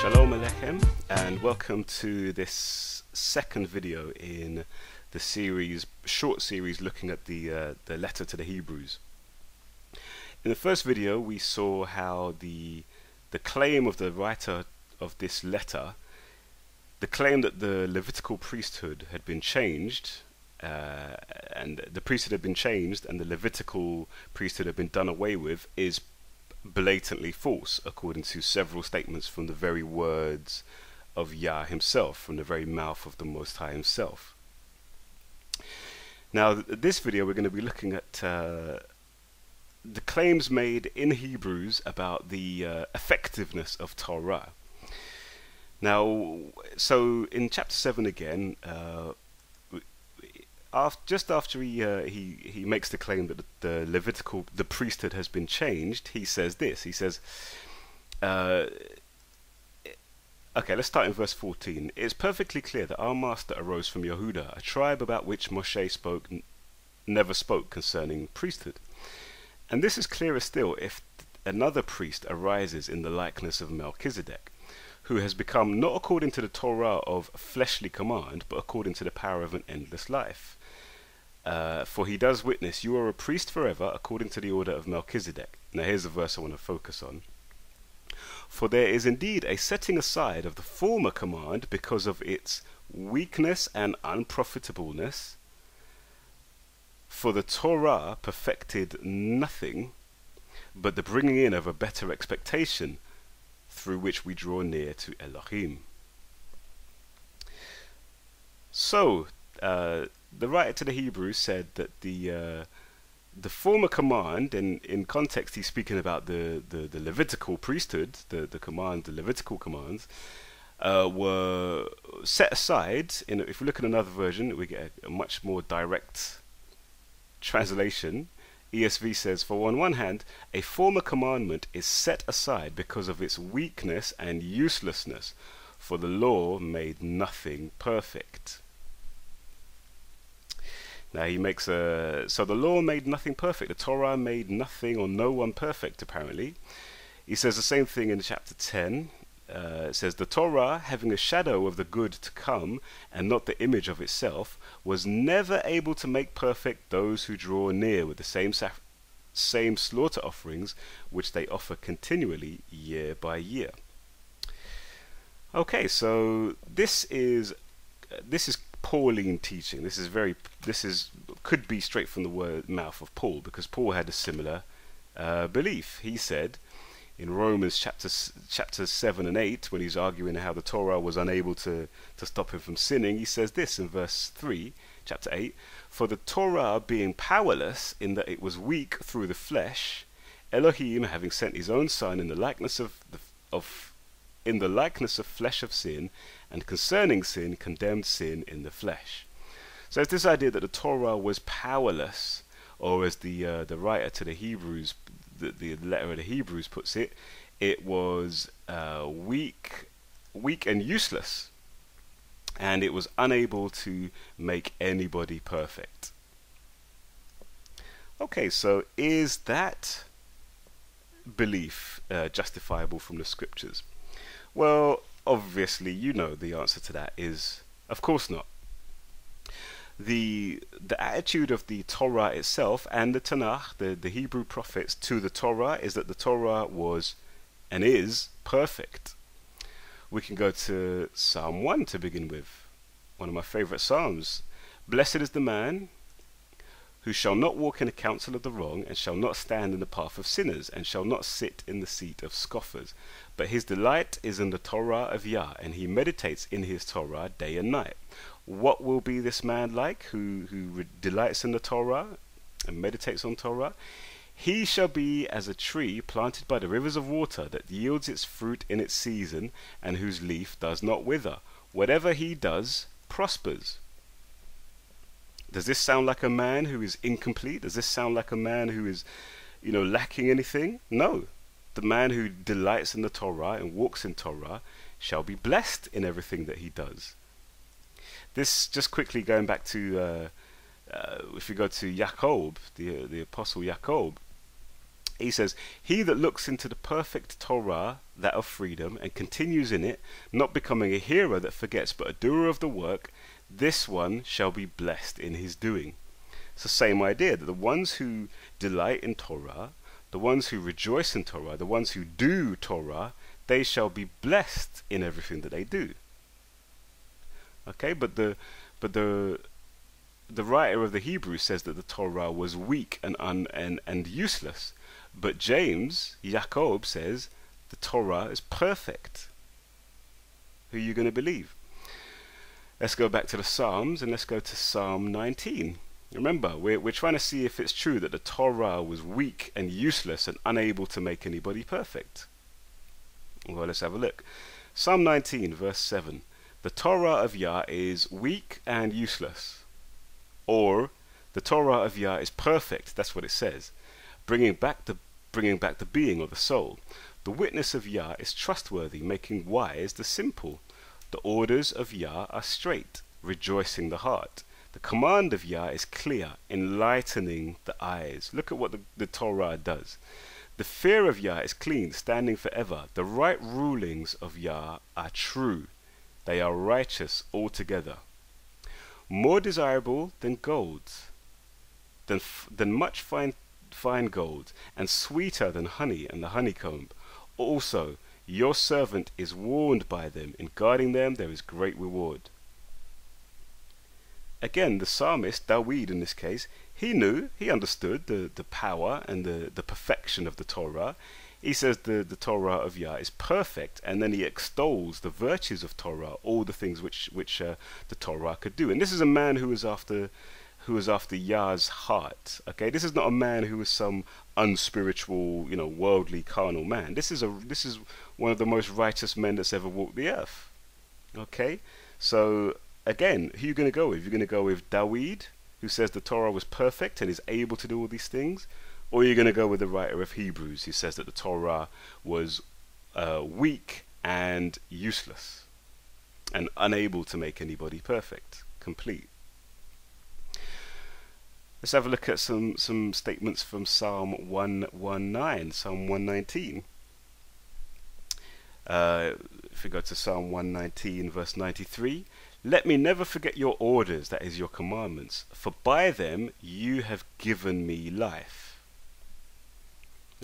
Shalom and welcome to this second video in the series, short series looking at the, uh, the letter to the Hebrews. In the first video we saw how the, the claim of the writer of this letter, the claim that the Levitical priesthood had been changed uh, and the priesthood had been changed and the Levitical priesthood had been done away with is blatantly false, according to several statements from the very words of Yah himself, from the very mouth of the Most High himself. Now, th this video we're going to be looking at uh, the claims made in Hebrews about the uh, effectiveness of Torah. Now, so in chapter 7 again, uh, after, just after he, uh, he he makes the claim that the Levitical the priesthood has been changed, he says this. He says, uh, "Okay, let's start in verse 14. It's perfectly clear that our master arose from Yehuda, a tribe about which Moshe spoke never spoke concerning priesthood, and this is clearer still if another priest arises in the likeness of Melchizedek." Who has become not according to the Torah of fleshly command, but according to the power of an endless life. Uh, for he does witness, You are a priest forever, according to the order of Melchizedek. Now, here's the verse I want to focus on. For there is indeed a setting aside of the former command because of its weakness and unprofitableness. For the Torah perfected nothing but the bringing in of a better expectation through which we draw near to Elohim. So, uh, the writer to the Hebrews said that the uh, the former command, in, in context, he's speaking about the, the, the Levitical priesthood, the, the command, the Levitical commands, uh, were set aside. In, if we look at another version, we get a, a much more direct translation. ESV says, For on one hand, a former commandment is set aside because of its weakness and uselessness, for the law made nothing perfect. Now he makes a so the law made nothing perfect. The Torah made nothing or no one perfect. Apparently, he says the same thing in chapter ten. Uh, it says the Torah, having a shadow of the good to come and not the image of itself, was never able to make perfect those who draw near with the same saf- same slaughter offerings which they offer continually year by year. Okay, so this is this is Pauline teaching. This is very this is could be straight from the word mouth of Paul because Paul had a similar uh, belief. He said in Romans chapter chapter seven and eight when he's arguing how the Torah was unable to to stop him from sinning, he says this in verse three, chapter eight: For the Torah being powerless in that it was weak through the flesh, Elohim having sent his own Son in the likeness of the, of in the likeness of flesh of sin and concerning sin, condemned sin in the flesh. So it's this idea that the Torah was powerless, or as the uh, the writer to the Hebrews, the, the letter of the Hebrews puts it, it was uh, weak, weak and useless, and it was unable to make anybody perfect. Okay, so is that belief uh, justifiable from the scriptures? Well, obviously you know the answer to that is of course not. The the attitude of the Torah itself and the Tanakh, the, the Hebrew prophets to the Torah is that the Torah was and is perfect. We can go to Psalm 1 to begin with. One of my favorite Psalms. Blessed is the man who shall not walk in the counsel of the wrong, and shall not stand in the path of sinners, and shall not sit in the seat of scoffers. But his delight is in the Torah of Yah, and he meditates in his Torah day and night. What will be this man like who, who delights in the Torah and meditates on Torah? He shall be as a tree planted by the rivers of water that yields its fruit in its season, and whose leaf does not wither. Whatever he does prospers. Does this sound like a man who is incomplete? Does this sound like a man who is, you know, lacking anything? No. The man who delights in the Torah and walks in Torah shall be blessed in everything that he does. This, just quickly going back to, uh, uh, if we go to Jacob, the, the apostle Jacob, he says, He that looks into the perfect Torah, that of freedom, and continues in it, not becoming a hearer that forgets, but a doer of the work, this one shall be blessed in his doing. It's the same idea that the ones who delight in Torah, the ones who rejoice in Torah, the ones who do Torah, they shall be blessed in everything that they do. Okay, but the but the the writer of the Hebrews says that the Torah was weak and un, and, and useless. But James, Jacob says the Torah is perfect. Who are you going to believe? Let's go back to the Psalms and let's go to Psalm 19. Remember, we're, we're trying to see if it's true that the Torah was weak and useless and unable to make anybody perfect. Well, let's have a look. Psalm 19, verse 7. The Torah of Yah is weak and useless. Or, the Torah of Yah is perfect. That's what it says. Bringing back the, bringing back the being or the soul. The witness of Yah is trustworthy, making wise the simple. The orders of Yah are straight, rejoicing the heart. The command of Yah is clear, enlightening the eyes. Look at what the, the Torah does. The fear of Yah is clean, standing forever. The right rulings of Yah are true. They are righteous altogether. More desirable than gold, than, than much fine, fine gold, and sweeter than honey and the honeycomb. Also, your servant is warned by them. In guarding them, there is great reward. Again, the psalmist, David in this case, he knew, he understood the, the power and the, the perfection of the Torah. He says the, the Torah of Yah is perfect, and then he extols the virtues of Torah, all the things which, which uh, the Torah could do. And this is a man who is after who is after Yah's heart. Okay, this is not a man who is some unspiritual, you know, worldly, carnal man. This is a this is one of the most righteous men that's ever walked the earth. Okay, so again, who are you going to go with? You're going to go with Dawid, who says the Torah was perfect and is able to do all these things, or you're going to go with the writer of Hebrews, who says that the Torah was uh, weak and useless and unable to make anybody perfect, complete. Let's have a look at some, some statements from Psalm 119, Psalm 119. Uh, if we go to Psalm 119, verse 93, let me never forget your orders, that is, your commandments, for by them you have given me life.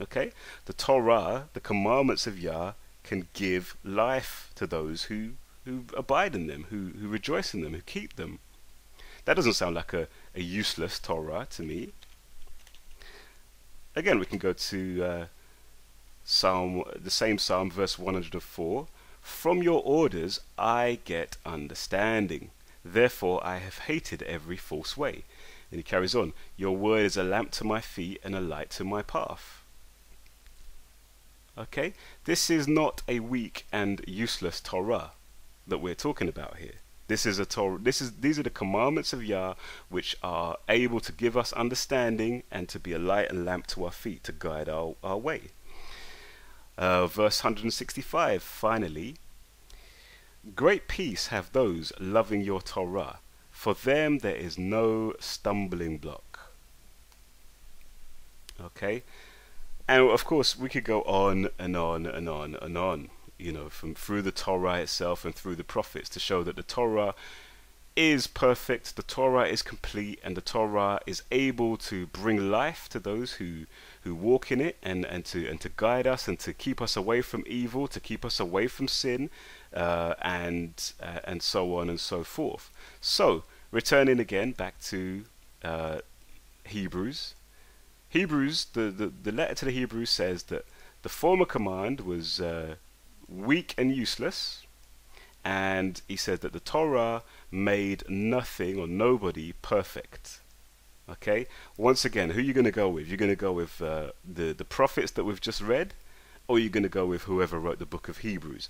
Okay? The Torah, the commandments of Yah, can give life to those who, who abide in them, who, who rejoice in them, who keep them. That doesn't sound like a, a useless Torah to me. Again, we can go to uh, Psalm, the same Psalm, verse 104. From your orders I get understanding. Therefore I have hated every false way. And he carries on, Your word is a lamp to my feet and a light to my path. Okay? This is not a weak and useless Torah that we're talking about here. This is a Torah. This is these are the commandments of Yah, which are able to give us understanding and to be a light and lamp to our feet to guide our, our way. Uh, verse 165, finally. Great peace have those loving your Torah. For them there is no stumbling block. Okay? And of course, we could go on and on and on and on, you know, from through the Torah itself and through the prophets to show that the Torah is perfect, the Torah is complete, and the Torah is able to bring life to those who, who walk in it and, and to and to guide us and to keep us away from evil, to keep us away from sin, uh, and uh, and so on and so forth. So returning again back to uh, Hebrews. Hebrews, the, the, the letter to the Hebrews says that the former command was uh, weak and useless, and he said that the Torah made nothing or nobody perfect. Okay. Once again, who are you going to go with? You're going to go with uh, the the prophets that we've just read, or you're going to go with whoever wrote the book of Hebrews.